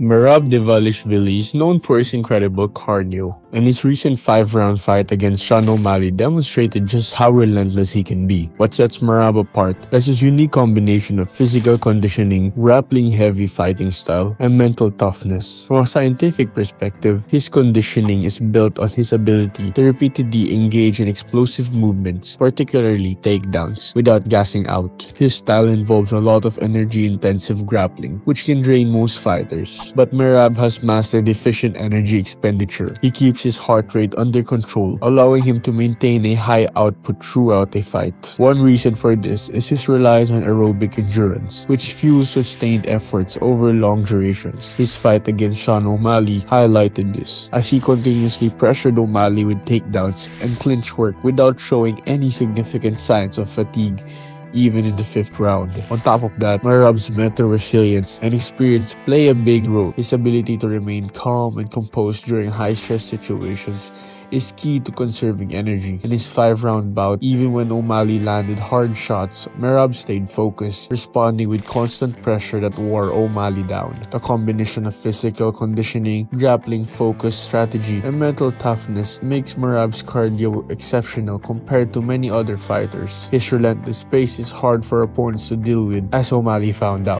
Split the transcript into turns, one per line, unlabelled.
Merab Dvalishvili is known for his incredible cardio, and his recent five-round fight against Sean O'Malley demonstrated just how relentless he can be. What sets Merab apart is his unique combination of physical conditioning, grappling-heavy fighting style, and mental toughness. From a scientific perspective, his conditioning is built on his ability to repeatedly engage in explosive movements, particularly takedowns, without gassing out. His style involves a lot of energy-intensive grappling, which can drain most fighters but Merab has mastered efficient energy expenditure. He keeps his heart rate under control, allowing him to maintain a high output throughout a fight. One reason for this is his reliance on aerobic endurance, which fuels sustained efforts over long durations. His fight against Sean O'Malley highlighted this, as he continuously pressured O'Malley with takedowns and clinch work without showing any significant signs of fatigue even in the fifth round. On top of that, Merab's mental resilience and experience play a big role. His ability to remain calm and composed during high-stress situations is key to conserving energy. In his five-round bout, even when O'Malley landed hard shots, Merab stayed focused, responding with constant pressure that wore O'Malley down. The combination of physical conditioning, grappling focus, strategy, and mental toughness makes Merab's cardio exceptional compared to many other fighters. His relentless pace is hard for opponents to deal with, as O'Malley found out.